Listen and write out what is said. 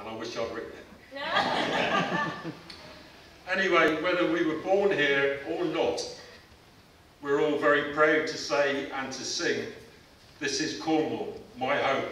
and I wish I'd written it. anyway, whether we were born here or not, we're all very proud to say and to sing, this is Cornwall, my home.